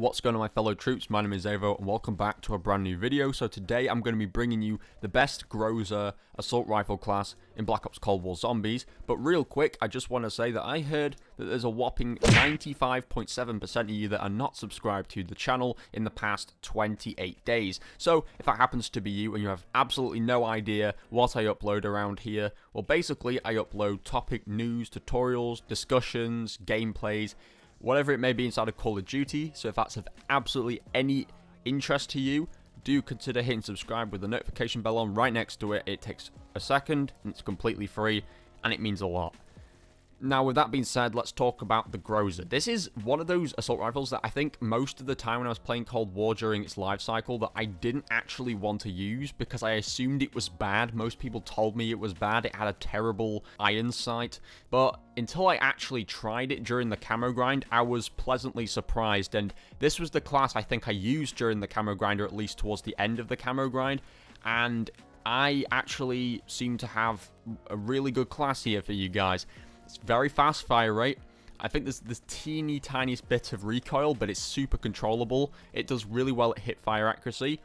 What's going on my fellow troops, my name is Xavvo and welcome back to a brand new video. So today I'm going to be bringing you the best Groza assault rifle class in Black Ops Cold War Zombies. But real quick, I just want to say that I heard that there's a whopping 95.7% of you that are not subscribed to the channel in the past 28 days. So if that happens to be you and you have absolutely no idea what I upload around here, well basically I upload topic news, tutorials, discussions, gameplays, whatever it may be inside of Call of Duty. So if that's of absolutely any interest to you, do consider hitting subscribe with the notification bell on right next to it. It takes a second, and it's completely free, and it means a lot. Now, with that being said, let's talk about the Groza. This is one of those assault rifles that I think most of the time when I was playing Cold War during its life cycle that I didn't actually want to use because I assumed it was bad. Most people told me it was bad. It had a terrible iron sight. But until I actually tried it during the camo grind, I was pleasantly surprised. And this was the class I think I used during the camo grind, or at least towards the end of the camo grind. And I actually seem to have a really good class here for you guys. It's very fast fire rate. I think there's this teeny tiniest bit of recoil, but it's super controllable. It does really well at hip fire accuracy,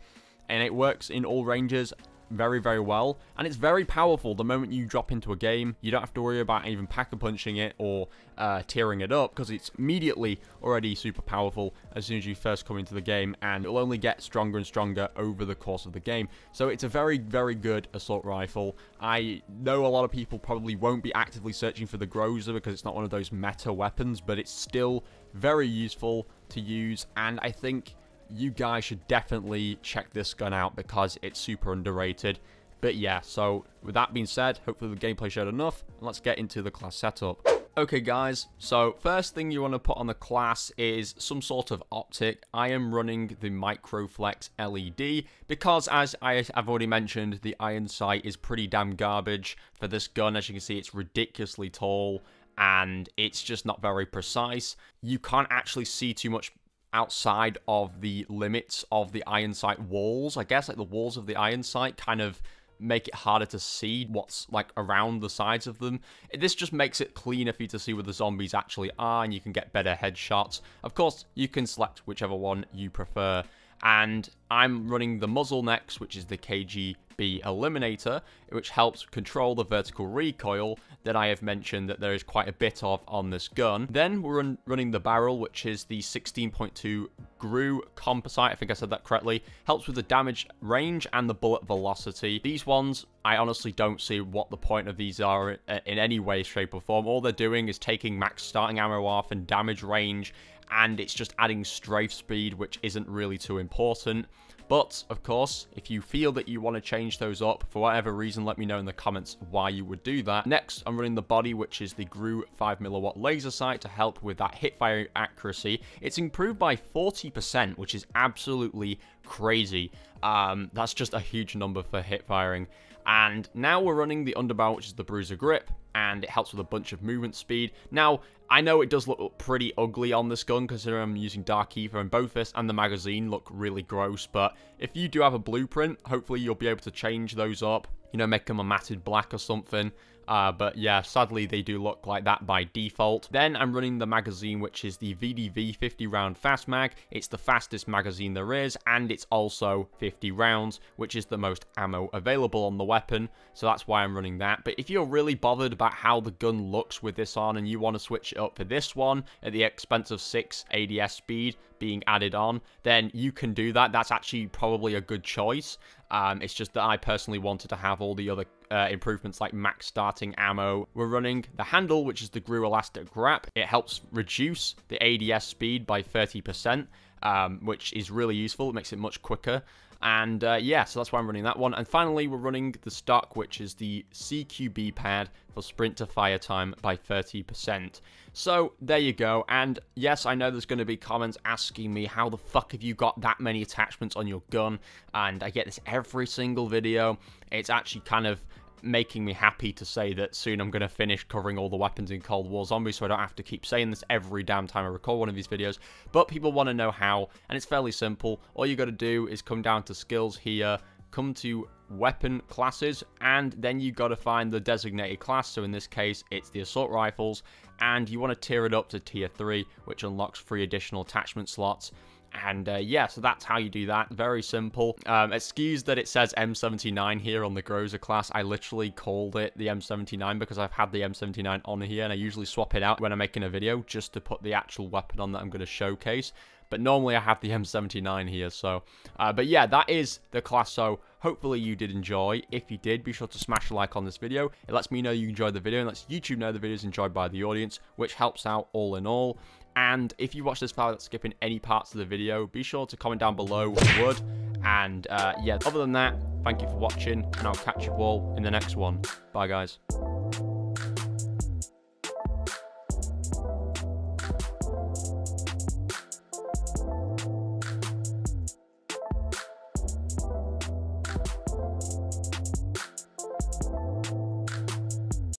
and it works in all ranges very, very well. And it's very powerful the moment you drop into a game. You don't have to worry about even pack-a-punching it or uh, tearing it up because it's immediately already super powerful as soon as you first come into the game. And it'll only get stronger and stronger over the course of the game. So it's a very, very good assault rifle. I know a lot of people probably won't be actively searching for the Groza because it's not one of those meta weapons, but it's still very useful to use. And I think you guys should definitely check this gun out because it's super underrated. But yeah, so with that being said, hopefully the gameplay showed enough. Let's get into the class setup. Okay guys, so first thing you want to put on the class is some sort of optic. I am running the Microflex LED because as I have already mentioned, the iron sight is pretty damn garbage for this gun. As you can see, it's ridiculously tall and it's just not very precise. You can't actually see too much outside of the limits of the iron sight walls. I guess like the walls of the iron sight kind of make it harder to see what's like around the sides of them. This just makes it cleaner for you to see where the zombies actually are and you can get better headshots. Of course, you can select whichever one you prefer. And I'm running the muzzle next, which is the KGB Eliminator, which helps control the vertical recoil that I have mentioned that there is quite a bit of on this gun. Then we're run running the barrel, which is the 16.2 GRU Composite, I think I said that correctly. Helps with the damage range and the bullet velocity. These ones, I honestly don't see what the point of these are uh, in any way, shape, or form. All they're doing is taking max starting ammo off and damage range and it's just adding strafe speed, which isn't really too important. But, of course, if you feel that you want to change those up, for whatever reason, let me know in the comments why you would do that. Next, I'm running the body, which is the GRU 5mm laser sight to help with that hipfire accuracy. It's improved by 40%, which is absolutely crazy. Um, that's just a huge number for hip firing. And now we're running the underbarrel, which is the Bruiser Grip, and it helps with a bunch of movement speed. Now, I know it does look pretty ugly on this gun, considering I'm using Dark Ether, and both this and the magazine look really gross, but if you do have a blueprint, hopefully you'll be able to change those up, you know, make them a matted black or something, uh, but yeah, sadly they do look like that by default. Then I'm running the magazine, which is the VDV 50 round fast mag. It's the fastest magazine there is, and it's also 50 rounds, which is the most ammo available on the weapon. So that's why I'm running that. But if you're really bothered about how the gun looks with this on, and you want to switch it up for this one at the expense of 6 ADS speed being added on, then you can do that. That's actually probably a good choice. Um, it's just that I personally wanted to have all the other uh, improvements like max starting ammo. We're running the handle, which is the GRU Elastic Grip. It helps reduce the ADS speed by 30%, um, which is really useful. It makes it much quicker. And uh, yeah, so that's why I'm running that one. And finally, we're running the stock, which is the CQB pad for sprint to fire time by 30%. So there you go. And yes, I know there's going to be comments asking me how the fuck have you got that many attachments on your gun? And I get this every single video. It's actually kind of making me happy to say that soon I'm going to finish covering all the weapons in Cold War Zombies, so I don't have to keep saying this every damn time I record one of these videos. But people want to know how, and it's fairly simple. All you got to do is come down to skills here, come to weapon classes, and then you got to find the designated class. So in this case, it's the assault rifles, and you want to tier it up to tier 3, which unlocks three additional attachment slots And uh, yeah, so that's how you do that. Very simple. Um, excuse that it says M79 here on the Groza class. I literally called it the M79 because I've had the M79 on here and I usually swap it out when I'm making a video just to put the actual weapon on that I'm going to showcase. But normally I have the M79 here, so... Uh, but yeah, that is the class, so hopefully you did enjoy. If you did, be sure to smash a like on this video. It lets me know you enjoyed the video and lets YouTube know the video is enjoyed by the audience, which helps out all in all. And if you watch this far without skipping any parts of the video, be sure to comment down below what you would. And uh, yeah, other than that, thank you for watching, and I'll catch you all in the next one. Bye, guys.